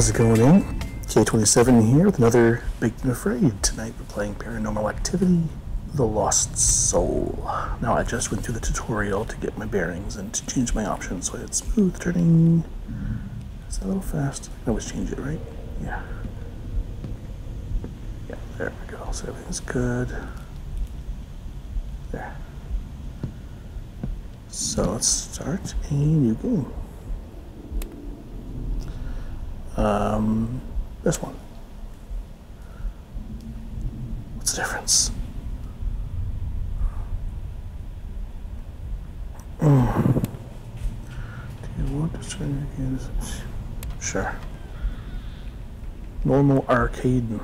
How's it going in? Keh27 here with another Baked and Afraid. Tonight we're playing Paranormal Activity, The Lost Soul. Now I just went through the tutorial to get my bearings and to change my options so I had smooth turning. Is that a little fast? I always change it, right? Yeah. Yeah, there we go. So everything's good. There. So let's start a new game. Um, this one. What's the difference? Mm. Do you want to try again? Sure. Normal arcade and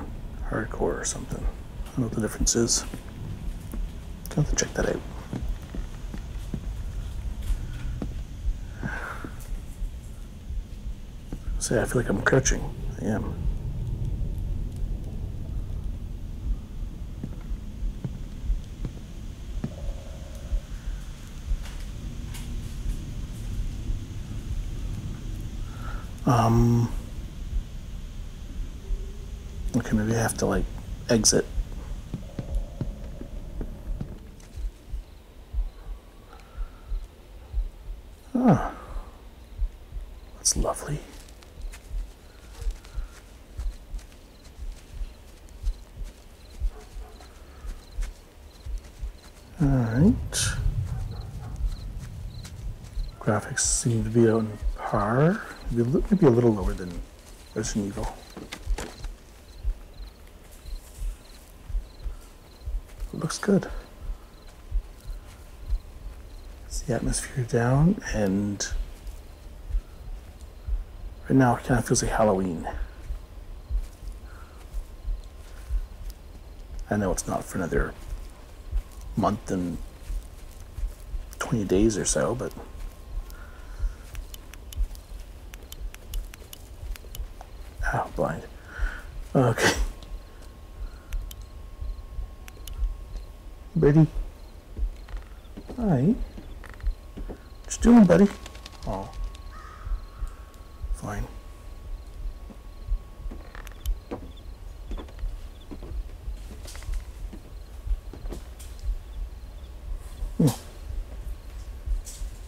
hardcore or something. I don't know what the difference is. I'll have to check that out. Say, I feel like I'm crouching. I am. Um. Okay, maybe I have to like exit. Ah, that's lovely. Alright. Graphics seem to be on par. Maybe a, little lower than Resident Evil. Looks good. It's the atmosphere down, and right now it kind of feels like Halloween. I know it's not for another month and 20 days or so, but oh, blind. Okay. Betty. Hi. What you doing, buddy? Oh. Fine.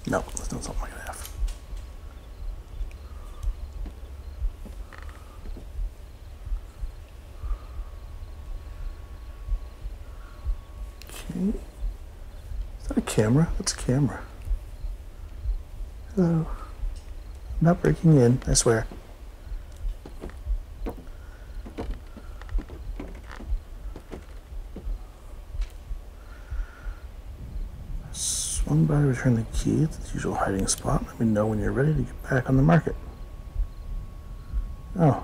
No, that's not something I can have. Okay. Is that a camera? That's a camera. Hello. I'm not breaking in, I swear. Swung by to return the key to the usual hiding spot. Let me know when you're ready to get back on the market. Oh.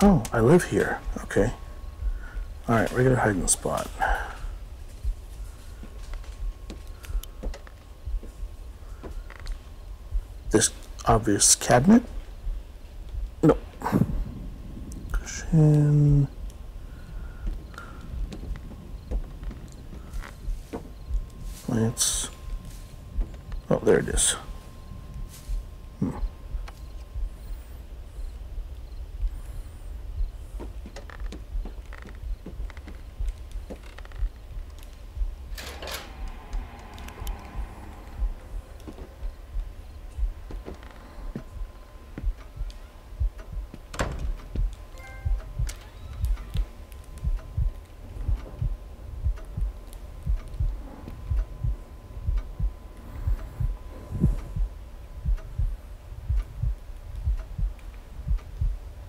Oh, I live here. Okay. Alright, regular hiding spot. This obvious cabinet? No. Cushion. Plants. Oh, there it is. Hmm.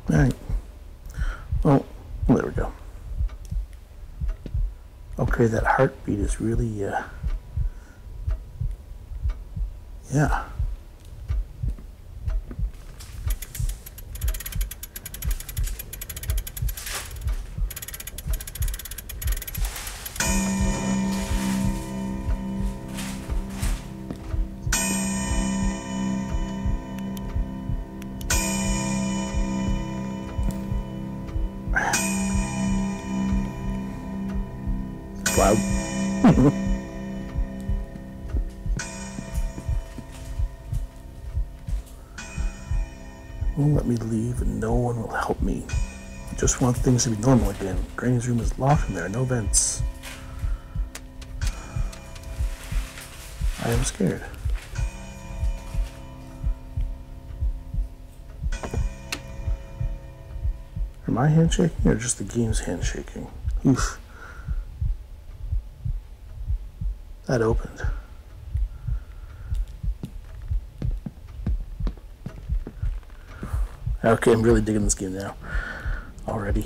Alright. Oh, there we go. That heartbeat is really, uh, yeah. Just want things to be normal again. Granny's room is locked, and there are no vents. I am scared. Am I hands shaking or just the game's hand shaking? Oof. That opened. Okay, I'm really digging this game now. Already.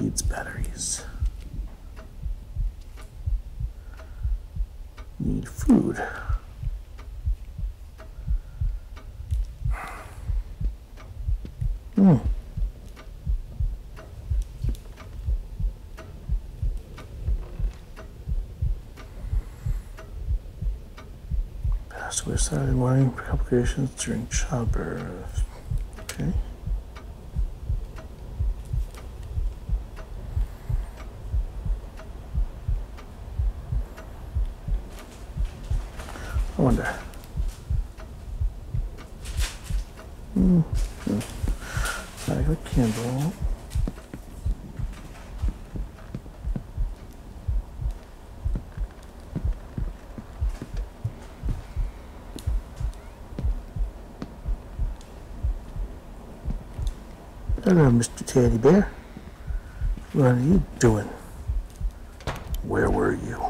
Needs batteries. Need food. Hmm. Passed away side wanting complications during childbirth. Okay. I wonder. Hmm. hmm. I got a candle. Hello, Mr. Teddy Bear. What are you doing? Where were you?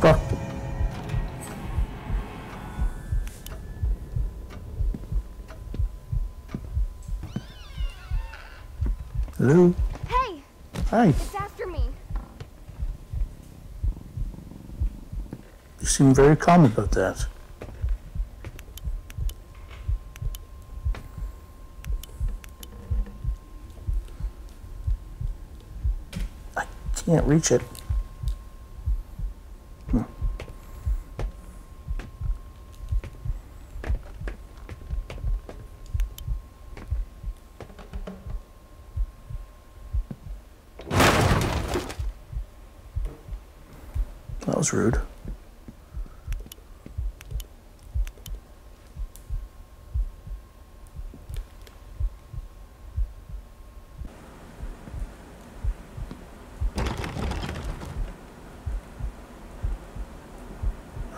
Fuck. Hello? Hey, Hi. it's after me. You seem very calm about that. I can't reach it. Hmm. That was rude.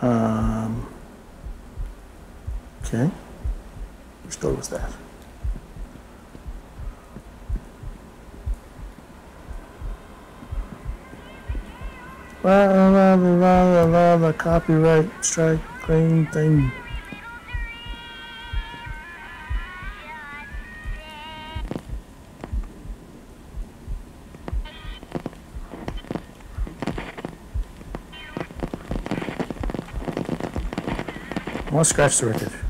Um, okay. Which door was that? La la la la la la copyright strike claim thing. I want to scratch the record.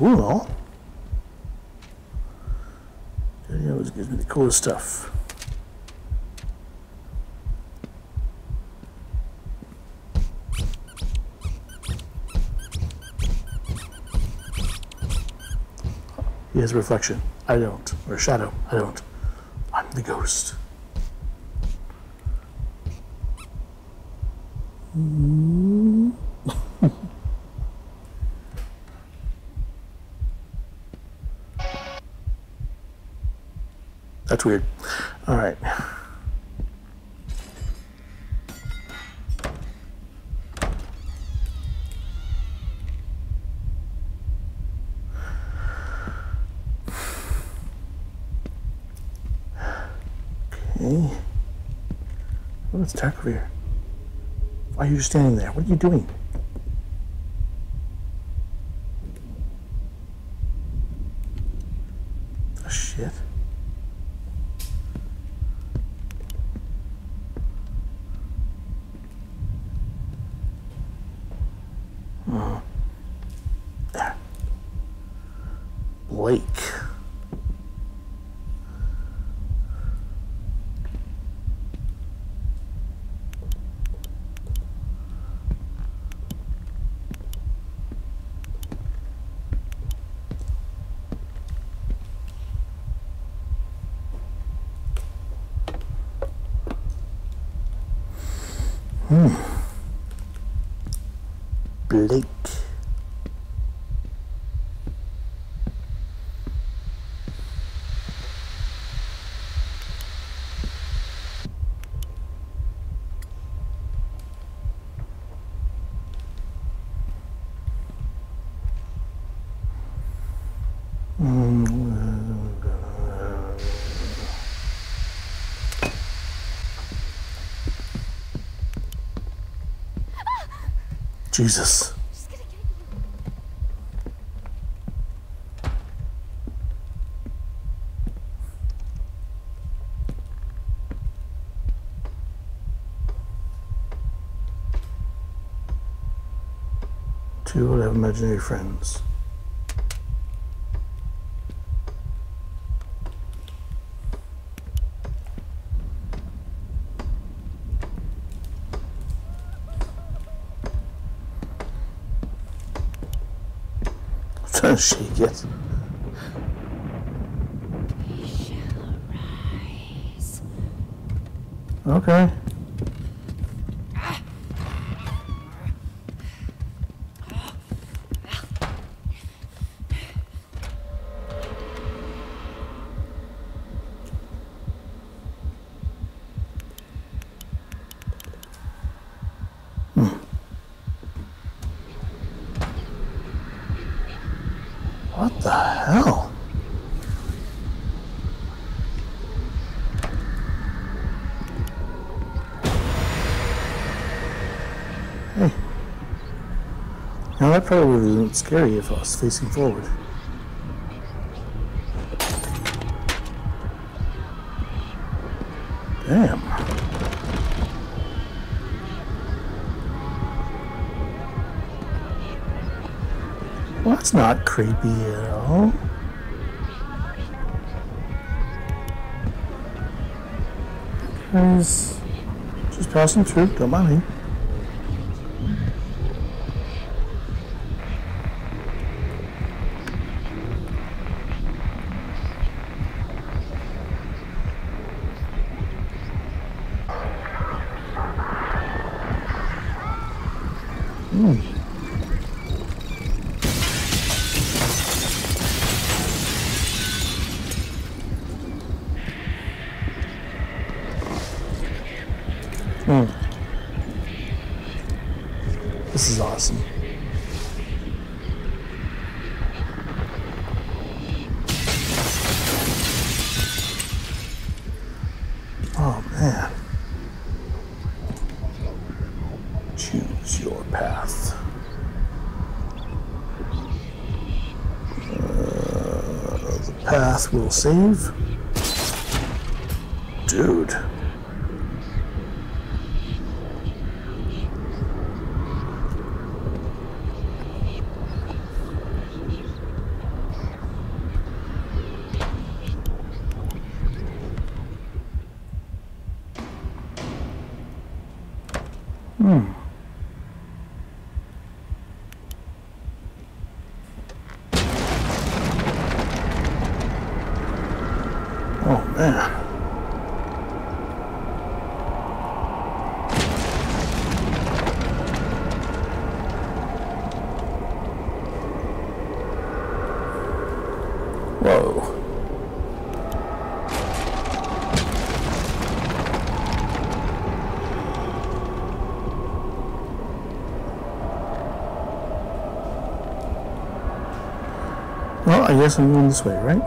cool and. It always gives me the coolest stuff. He has a reflection. I don't. Or a shadow. I don't. I'm the ghost. That's weird. All right. Okay. It's dark over here. Why are you standing there? What are you doing? Oh, shit. Oh. There. Blake. Blake. Jesus. Two will have imaginary friends. Don't shake it. Okay. What the hell? Hey. Now that probably been scary if I was facing forward. Damn. Well, that's not creepy at all. Guys, just passing through. Don't mind me. Save. Dude. Oh man. Well, I guess I'm going this way, right?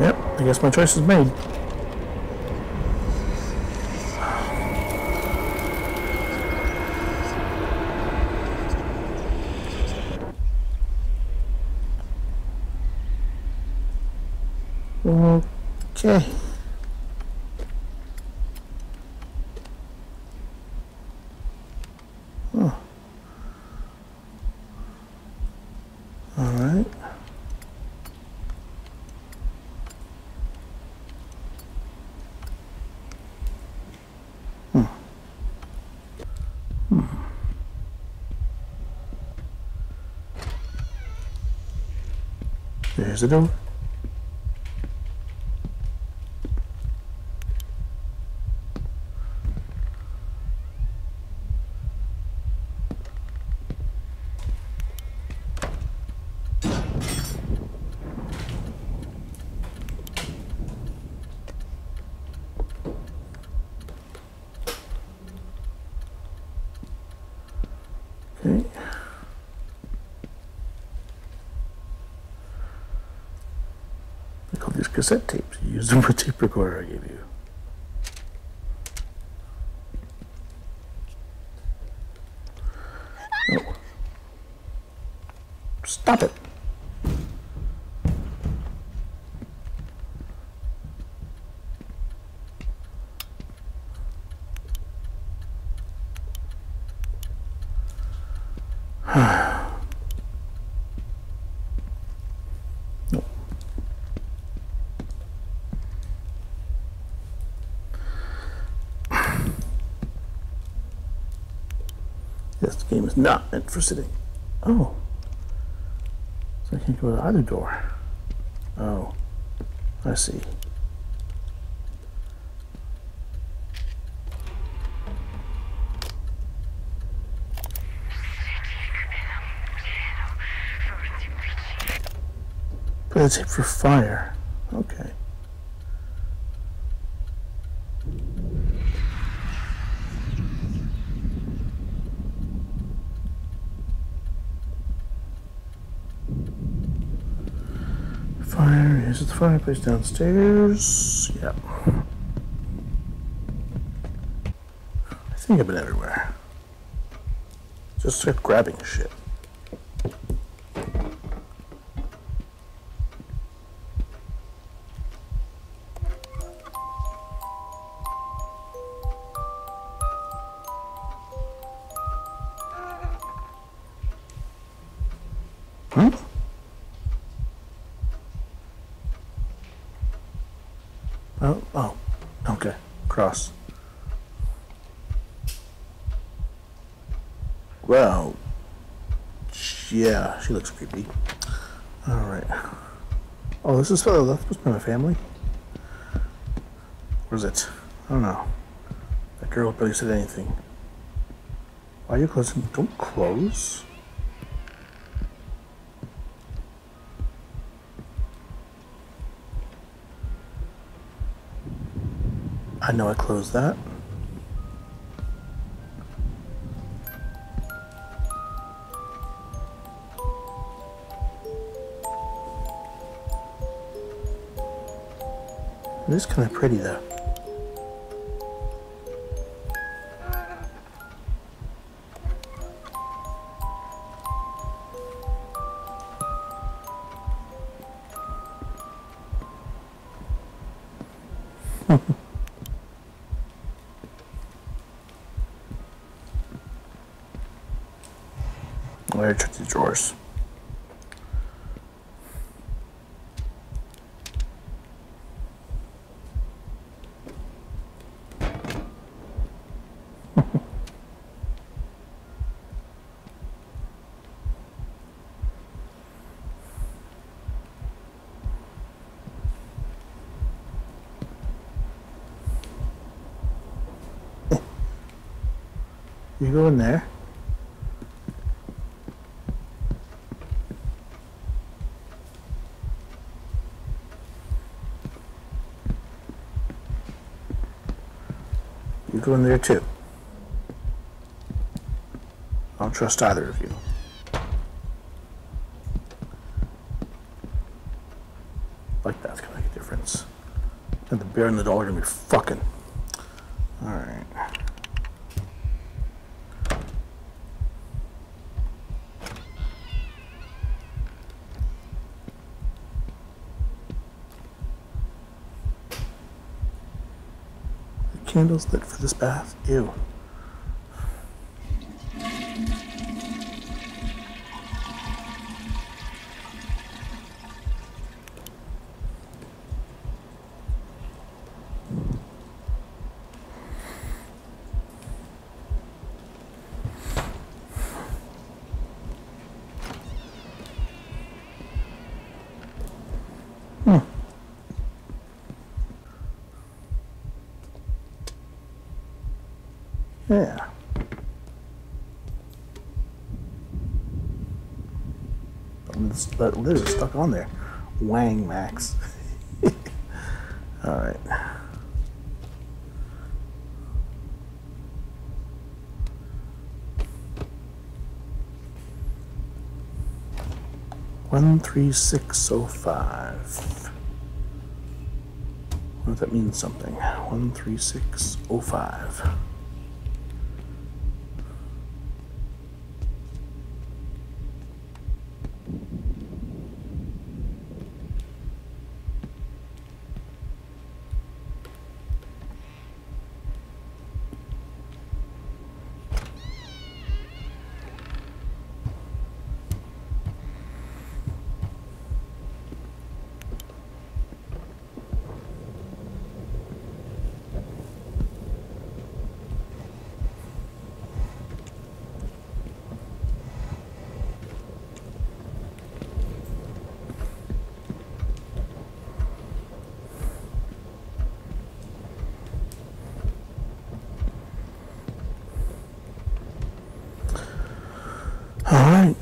Yep, I guess my choice is made. Okay. Oh. All right. There's the. Okay. I call these cassette tapes. You use them for tape recorder I gave you. No. Stop it. No. This game is not meant for sitting. Oh. So I can't go to either door. Oh. I see. It's hit for fire. Okay. Fire is it the fireplace downstairs. Yep. I think I've been everywhere. Just start grabbing shit. Looks creepy. Alright. Oh, this is for that's supposed to be my family? Where's it? I don't know. That girl barely said anything. Why are you closing? Don't close. I know I closed that. It is kind of pretty though. Where are the drawers? You go in there. You go in there too. I don't trust either of you. Like that's gonna make a difference. And the bear and the dog are gonna be fucking. Candles lit for this bath? Ew. Yeah. That lid is stuck on there. Wang Max. Alright. One three six oh five. What if that means something? One three six oh five. All right.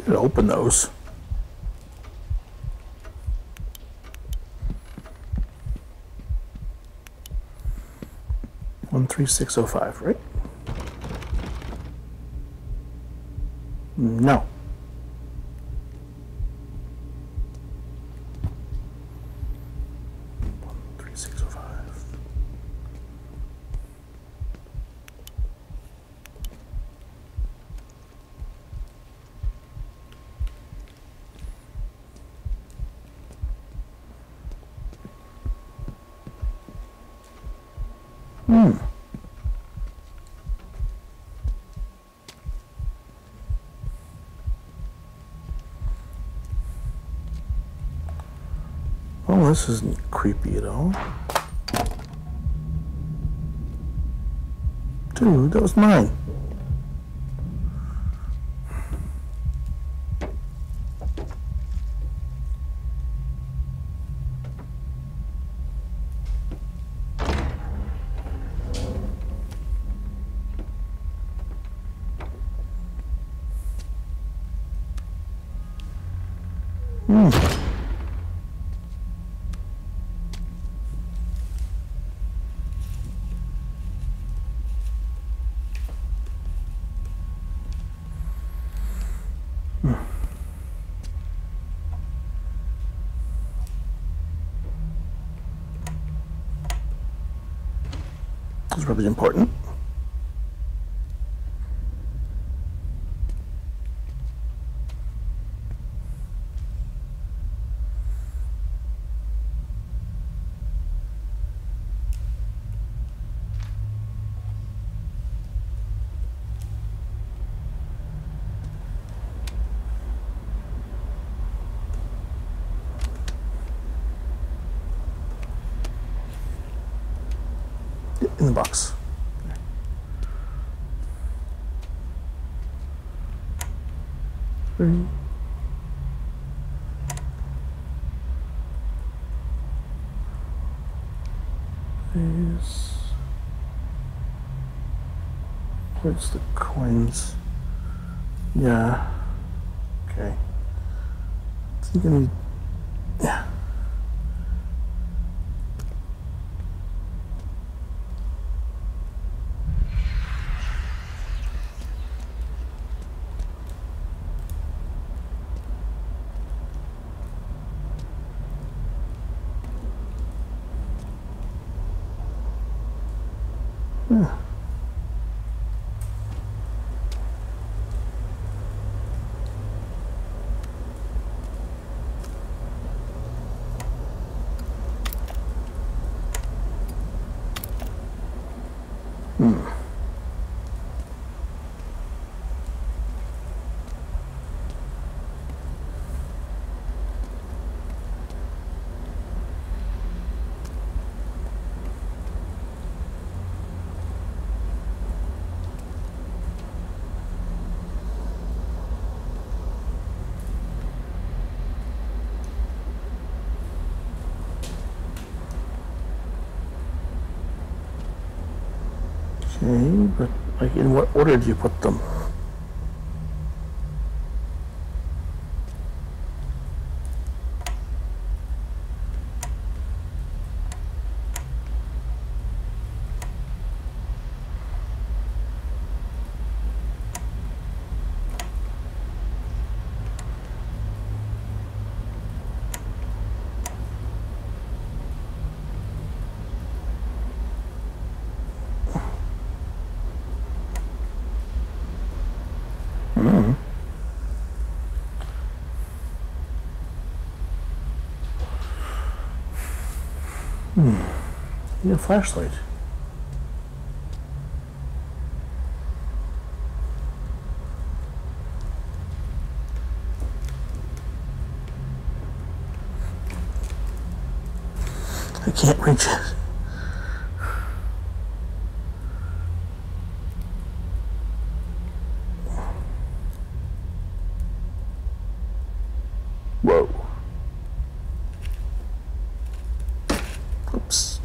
We could open those. One three six oh five, right? No. One three six oh five. Oh, this isn't creepy at all. Dude, that was mine. Really important. in the box. These. Where's the coins? Yeah. Okay. I think I need. Yeah. Yeah. Okay, but like in what order do Need a flashlight. I can't reach it. Whoa. Oops.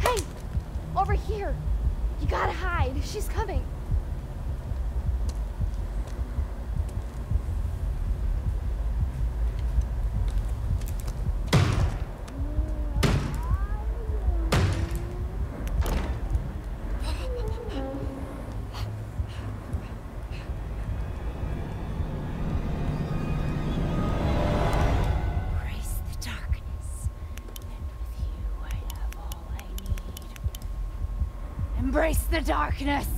Hey! Over here! You gotta hide. She's coming. Embrace the darkness, and with you I have all I need. Embrace the darkness!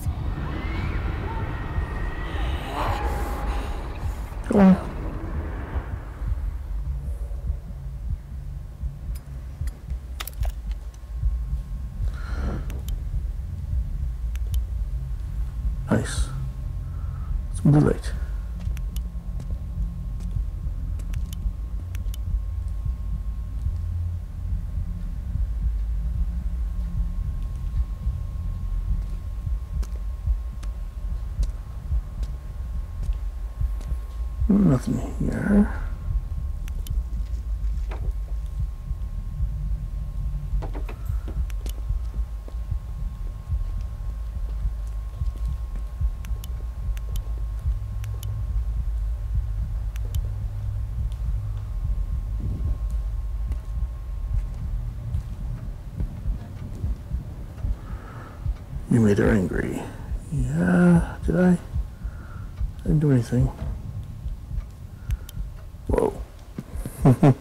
Go on. Nice. Some blue light. Nothing here. You made her angry. Yeah, did I? I didn't do anything. Whoa.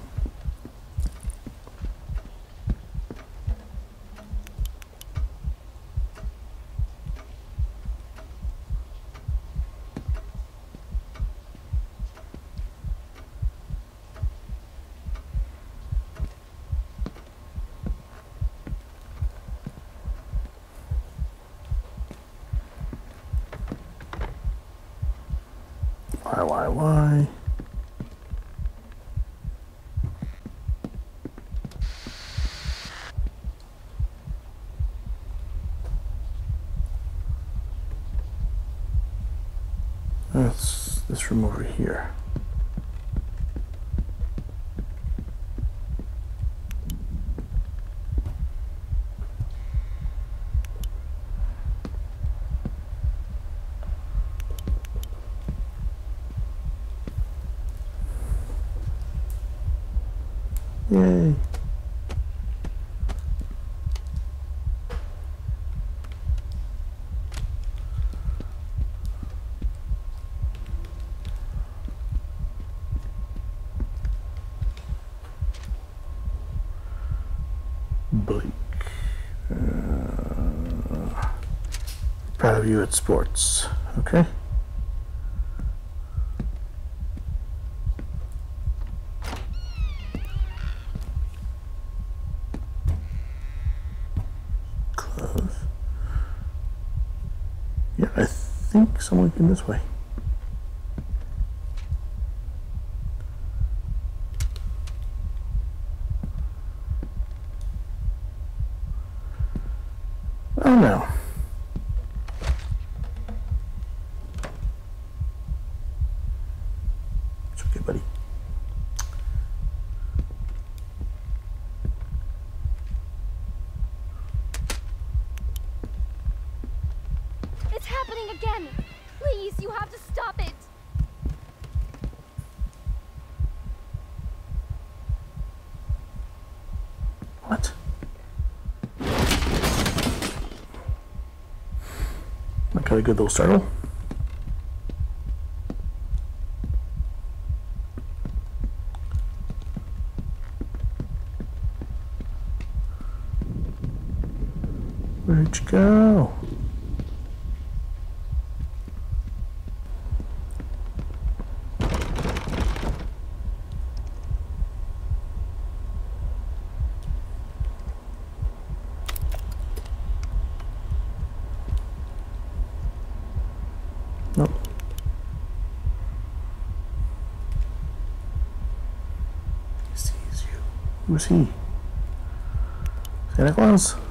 Why, why, why? That's this room over here. Yay. Blake. Uh, proud of you at sports. Okay. Close. Yeah, I think someone came this way. Oh no. It's okay, buddy. It's happening again. Please, you have to stop it. What? I got a good little startle. Como assim? Será que eu lanço?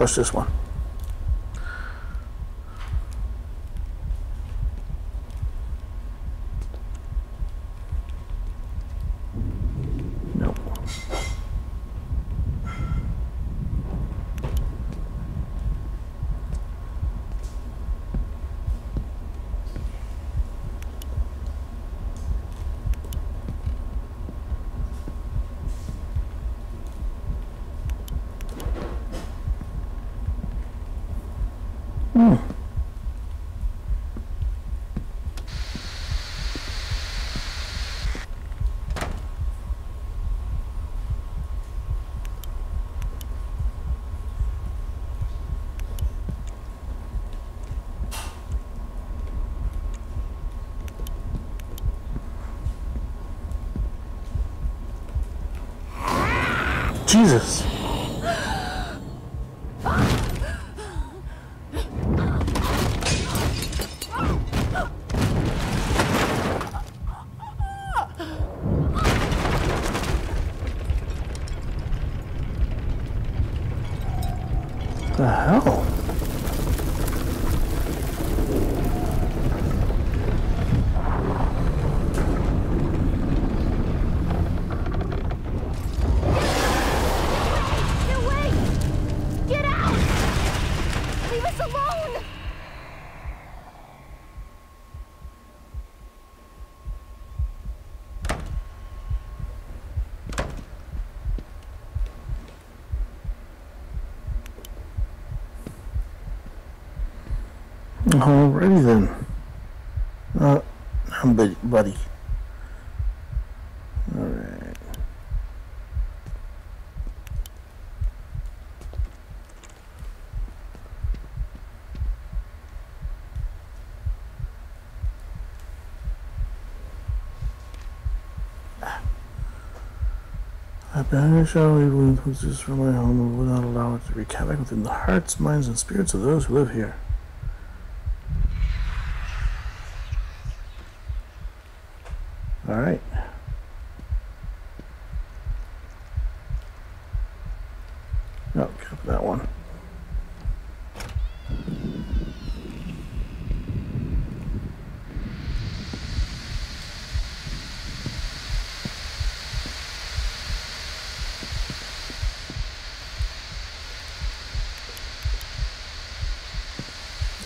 Plus this one. Jesus. The hell? Get away! Get out! Leave us alone! Alrighty then. Uh, I'm buddy. Alright. I banish all evil influences from my home and will not allow it to wreak havoc within the hearts, minds, and spirits of those who live here. All right. No, kept that one.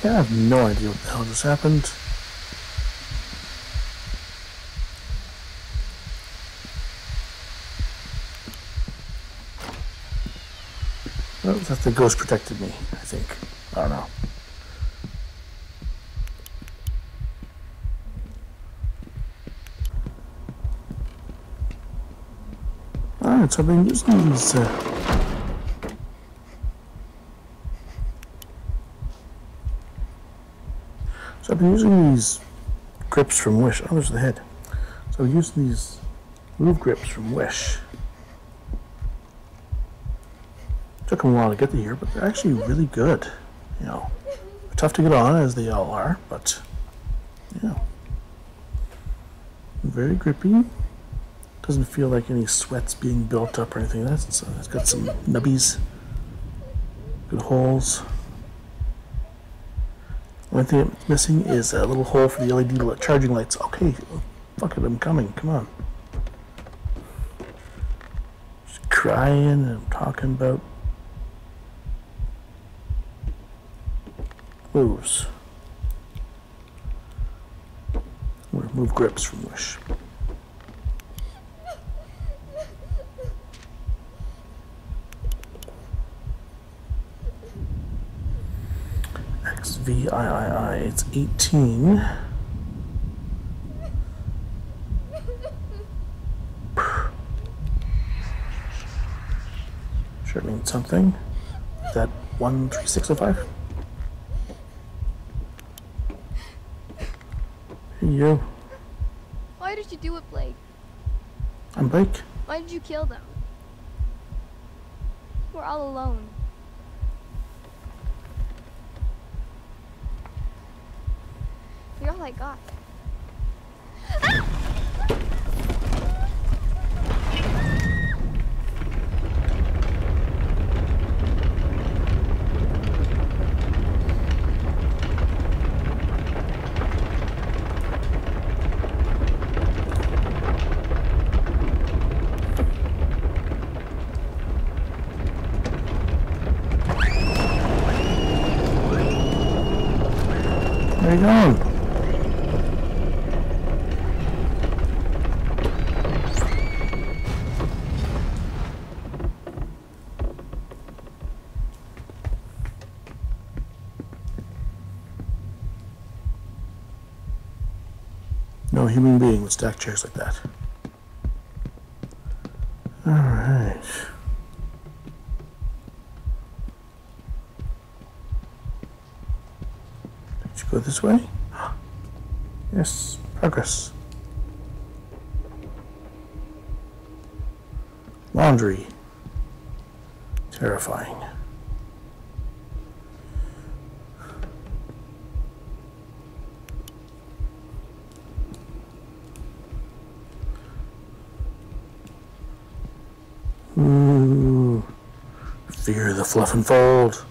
Yeah, I have no idea what the hell just happened. Well, that the ghost protected me, I think. I don't know. Alright, so I've been using these. Uh, so I've been using these grips from Wish. Oh, there's the head. So I'm using these move grips from Wish. Took them a while to get to here, but they're actually really good. You know, tough to get on as they all are, but yeah, very grippy. Doesn't feel like any sweats being built up or anything. That's it's got some nubbies, good holes. Only thing it's missing is a little hole for the LED charging lights. Okay, fuck it, I'm coming. Come on. Just crying and I'm talking about moves. Or move grips from Wish. XVIII, it's 18. Sure means something. Is that 13605? Hey, you. Why did you do it, Blake? I'm Blake. Why did you kill them? We're all alone. You're god. I got. Ah! Where you going? No human being would stack chairs like that. Alright. Did you go this way? Yes, progress. Laundry. Terrifying. The fluff and fold.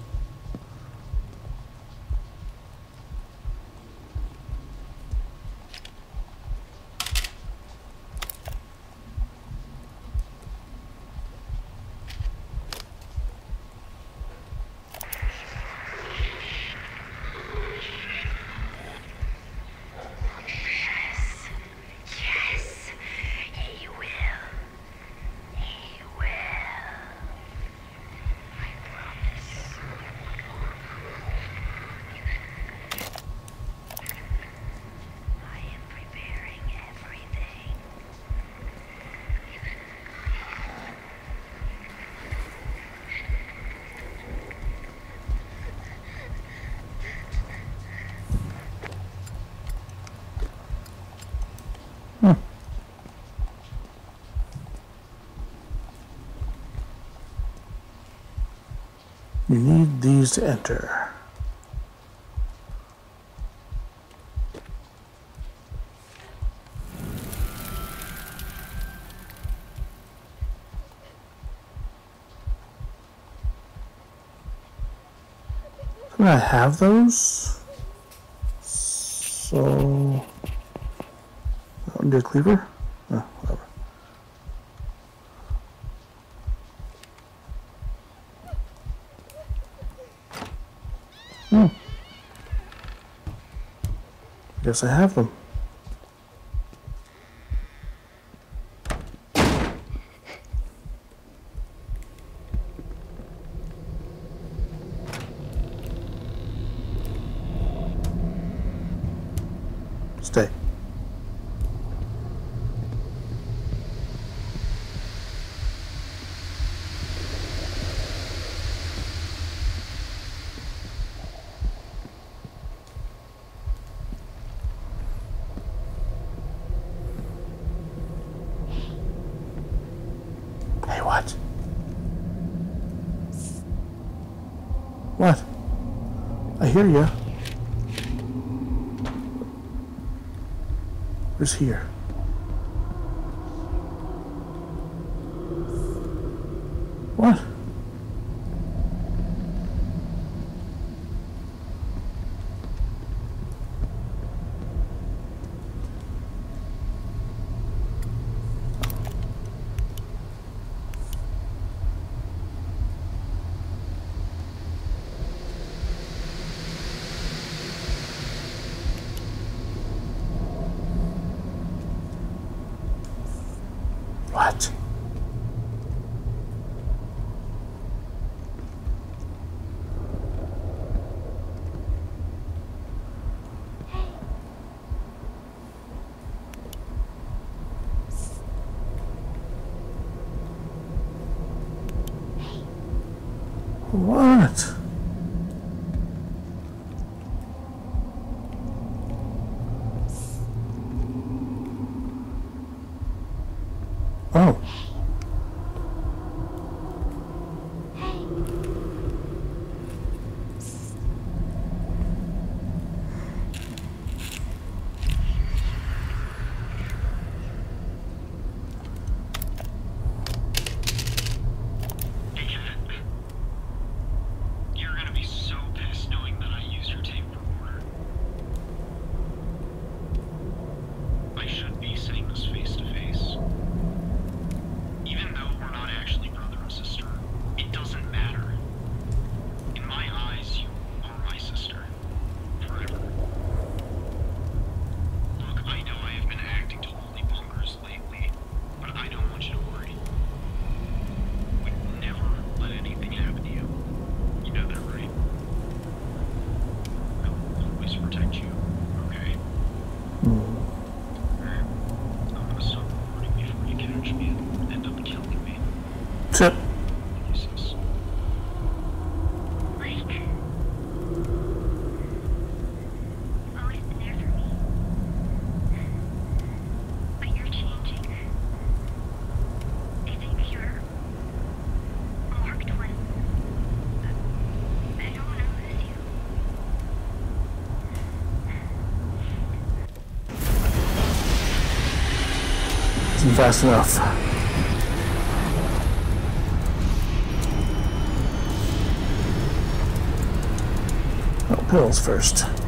You need these to enter. Can I have those? So, I a cleaver. Guess I have them. Stay. Hey, what? What? I hear you. Who's here? What? What? What? Oh. Hey, Kat. You're gonna be so pissed knowing that I used your tape recorder. I should be saying this face to face. Tip. uses. Like, you've always been there for me. But you're changing. I think you're a Mark Twain. I don't want to lose you. Isn't fast enough. Oh, pills first.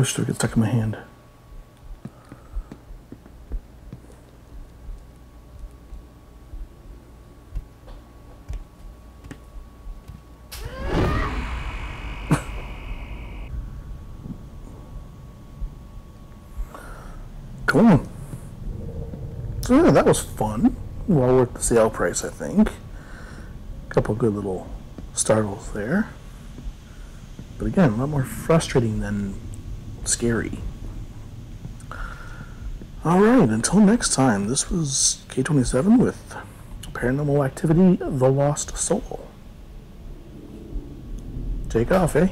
Brewster gets stuck in my hand. Come on. So yeah, that was fun. Well worth the sale price, I think. A couple good little startles there. But again, a lot more frustrating than scary. Alright, until next time, this was Keh27 with Paranormal Activity The Lost Soul. Take off, eh?